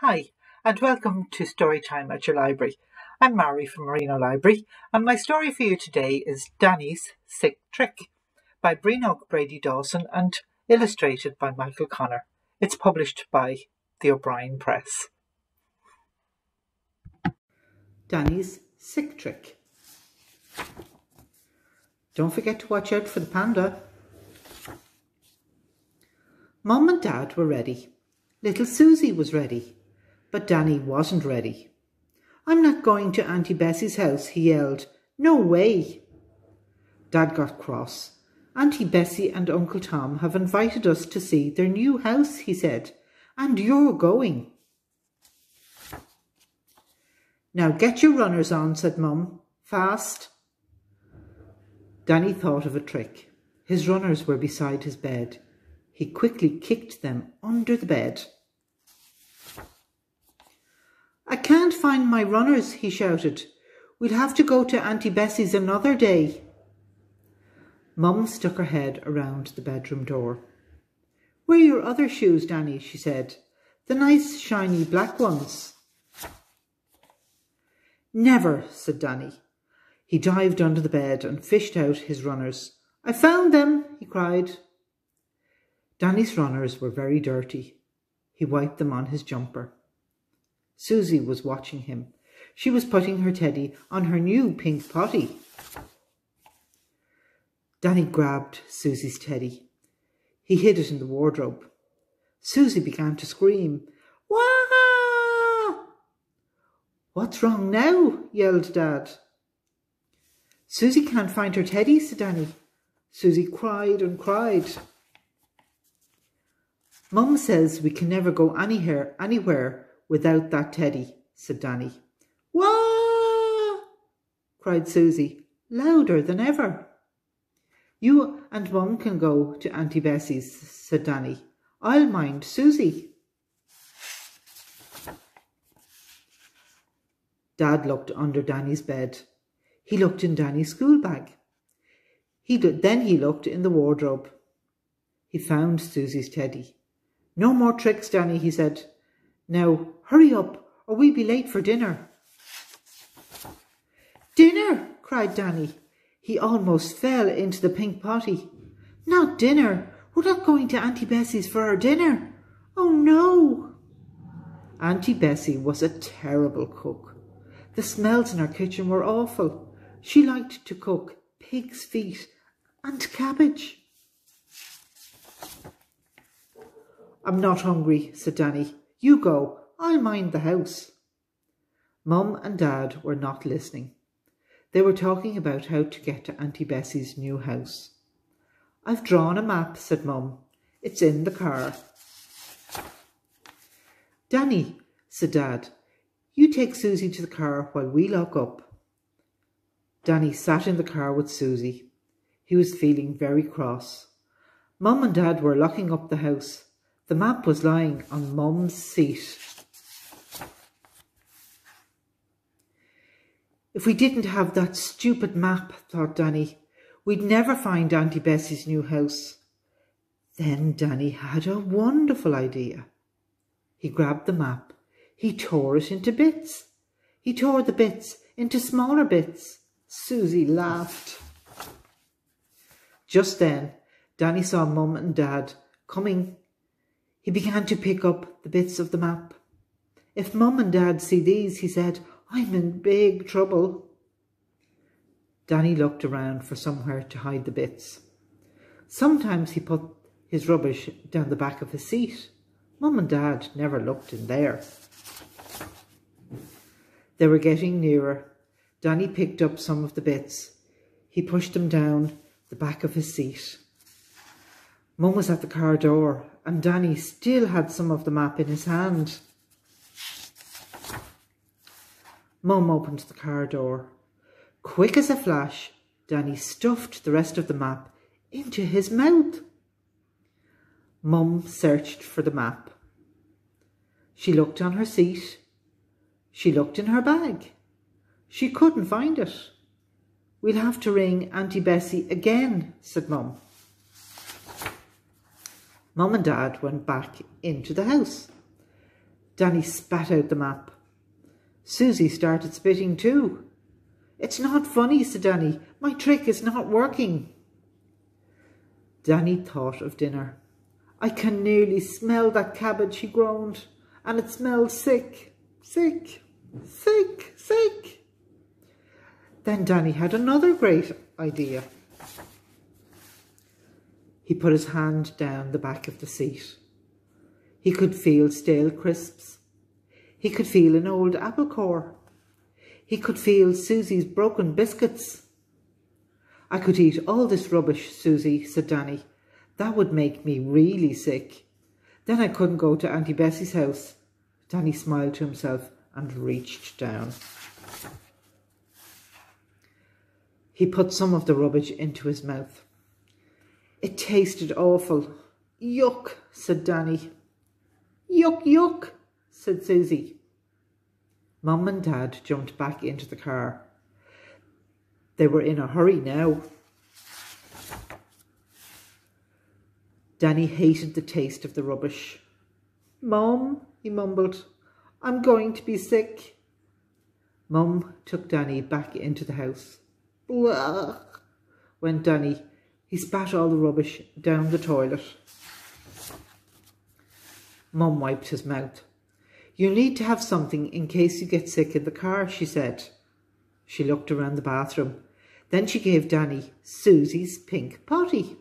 Hi, and welcome to Storytime at your library. I'm Mary from Marino Library, and my story for you today is Danny's Sick Trick by Brianóg Brady Dawson and illustrated by Michael Connor. It's published by the O'Brien Press. Danny's Sick Trick. Don't forget to watch out for the panda. Mum and Dad were ready. Little Susie was ready. But Danny wasn't ready. I'm not going to Auntie Bessie's house, he yelled. No way. Dad got cross. Auntie Bessie and Uncle Tom have invited us to see their new house, he said, and you're going. Now get your runners on, said Mum. Fast. Danny thought of a trick. His runners were beside his bed. He quickly kicked them under the bed. I can't find my runners, he shouted. We'll have to go to Auntie Bessie's another day. Mum stuck her head around the bedroom door. Where are your other shoes, Danny? she said. The nice shiny black ones. Never, said Danny. He dived under the bed and fished out his runners. I found them, he cried. Danny's runners were very dirty. He wiped them on his jumper. Susie was watching him. She was putting her teddy on her new pink potty. Danny grabbed Susie's teddy. He hid it in the wardrobe. Susie began to scream. Wah! What's wrong now? yelled Dad. Susie can't find her teddy, said Danny. Susie cried and cried. Mum says we can never go anywhere, anywhere without that teddy, said Danny. Wah! cried Susie, louder than ever. You and Mum can go to Auntie Bessie's, said Danny. I'll mind Susie. Dad looked under Danny's bed. He looked in Danny's school bag. He then he looked in the wardrobe. He found Susie's teddy. No more tricks, Danny, he said. Now hurry up, or we'll be late for dinner. Dinner, cried Danny. He almost fell into the pink potty. Not dinner. We're not going to Auntie Bessie's for our dinner. Oh no. Auntie Bessie was a terrible cook. The smells in her kitchen were awful. She liked to cook pig's feet and cabbage. I'm not hungry, said Danny. You go, I'll mind the house. Mum and Dad were not listening. They were talking about how to get to Auntie Bessie's new house. I've drawn a map, said Mum. It's in the car. Danny, said Dad, you take Susie to the car while we lock up. Danny sat in the car with Susie. He was feeling very cross. Mum and Dad were locking up the house. The map was lying on Mum's seat. If we didn't have that stupid map, thought Danny, we'd never find Auntie Bessie's new house. Then Danny had a wonderful idea. He grabbed the map. He tore it into bits. He tore the bits into smaller bits. Susie laughed. Just then, Danny saw Mum and Dad coming he began to pick up the bits of the map. If Mum and Dad see these, he said, I'm in big trouble. Danny looked around for somewhere to hide the bits. Sometimes he put his rubbish down the back of his seat. Mum and Dad never looked in there. They were getting nearer. Danny picked up some of the bits. He pushed them down the back of his seat. Mum was at the car door and Danny still had some of the map in his hand. Mum opened the car door. Quick as a flash, Danny stuffed the rest of the map into his mouth. Mum searched for the map. She looked on her seat. She looked in her bag. She couldn't find it. We'll have to ring Auntie Bessie again, said Mum. Mum and Dad went back into the house. Danny spat out the map. Susie started spitting too. It's not funny, said Danny. My trick is not working. Danny thought of dinner. I can nearly smell that cabbage, he groaned, and it smells sick, sick, sick, sick. Then Danny had another great idea. He put his hand down the back of the seat. He could feel stale crisps. He could feel an old apple core. He could feel Susie's broken biscuits. I could eat all this rubbish, Susie, said Danny. That would make me really sick. Then I couldn't go to Auntie Bessie's house. Danny smiled to himself and reached down. He put some of the rubbish into his mouth. It tasted awful. Yuck, said Danny. Yuck, yuck, said Susie. Mum and Dad jumped back into the car. They were in a hurry now. Danny hated the taste of the rubbish. Mum, he mumbled, I'm going to be sick. Mum took Danny back into the house. Blah, went Danny. He spat all the rubbish down the toilet. Mum wiped his mouth. You need to have something in case you get sick in the car, she said. She looked around the bathroom. Then she gave Danny Susie's pink potty.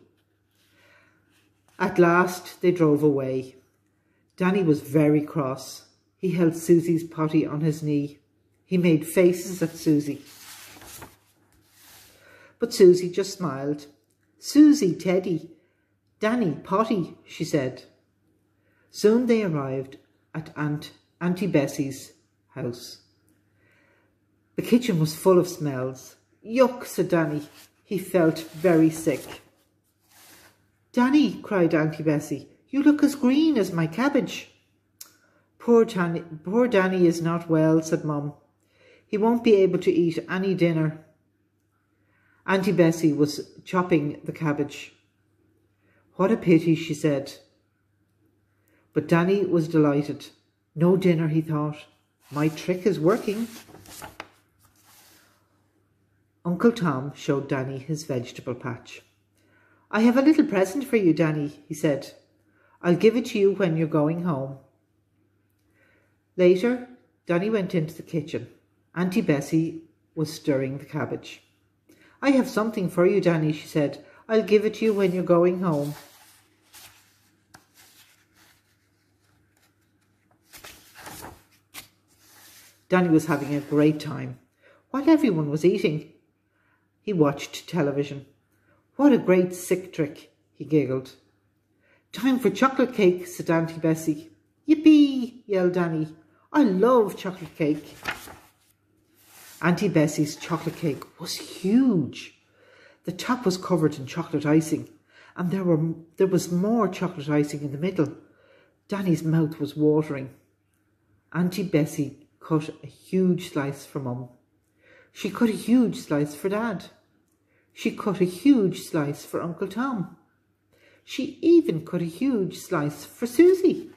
At last they drove away. Danny was very cross. He held Susie's potty on his knee. He made faces at Susie. But Susie just smiled. Susie, Teddy, Danny, potty, she said. Soon they arrived at Aunt Auntie Bessie's house. The kitchen was full of smells. Yuck, said Danny. He felt very sick. Danny, cried Auntie Bessie, you look as green as my cabbage. Poor Danny, poor Danny is not well, said Mum. He won't be able to eat any dinner. Auntie Bessie was chopping the cabbage. What a pity, she said. But Danny was delighted. No dinner, he thought. My trick is working. Uncle Tom showed Danny his vegetable patch. I have a little present for you, Danny, he said. I'll give it to you when you're going home. Later, Danny went into the kitchen. Auntie Bessie was stirring the cabbage. I have something for you, Danny, she said. I'll give it to you when you're going home. Danny was having a great time. While everyone was eating, he watched television. What a great sick trick, he giggled. Time for chocolate cake, said Auntie Bessie. Yippee, yelled Danny. I love chocolate cake. Auntie Bessie's chocolate cake was huge. The top was covered in chocolate icing, and there were there was more chocolate icing in the middle. Danny's mouth was watering. Auntie Bessie cut a huge slice for Mum. She cut a huge slice for Dad. She cut a huge slice for Uncle Tom. She even cut a huge slice for Susie.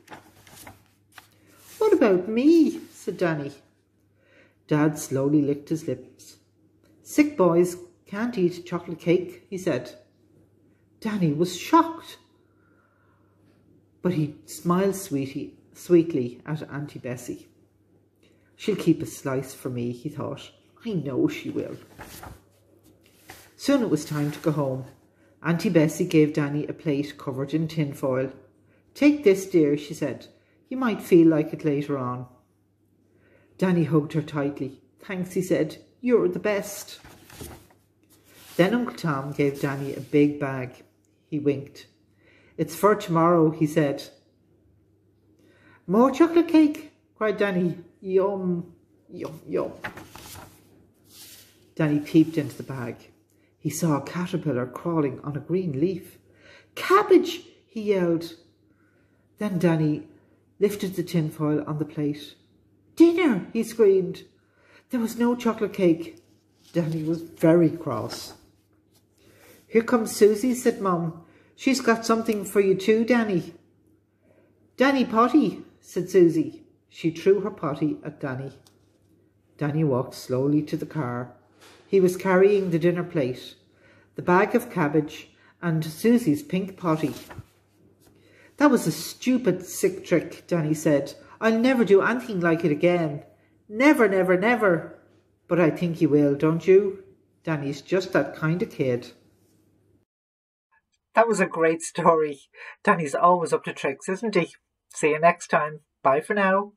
What about me? said Danny. Dad slowly licked his lips. Sick boys can't eat chocolate cake, he said. Danny was shocked. But he smiled sweetie, sweetly at Auntie Bessie. She'll keep a slice for me, he thought. I know she will. Soon it was time to go home. Auntie Bessie gave Danny a plate covered in tin foil. Take this, dear, she said. You might feel like it later on. Danny hugged her tightly. Thanks, he said. You're the best. Then Uncle Tom gave Danny a big bag. He winked. It's for tomorrow, he said. More chocolate cake, cried Danny. Yum, yum, yum. Danny peeped into the bag. He saw a caterpillar crawling on a green leaf. Cabbage, he yelled. Then Danny lifted the tinfoil on the plate. Dinner, he screamed. There was no chocolate cake. Danny was very cross. Here comes Susie, said Mum. She's got something for you too, Danny. Danny Potty, said Susie. She threw her potty at Danny. Danny walked slowly to the car. He was carrying the dinner plate, the bag of cabbage, and Susie's pink potty. That was a stupid, sick trick, Danny said. I'll never do anything like it again. Never, never, never. But I think he will, don't you? Danny's just that kind of kid. That was a great story. Danny's always up to tricks, isn't he? See you next time. Bye for now.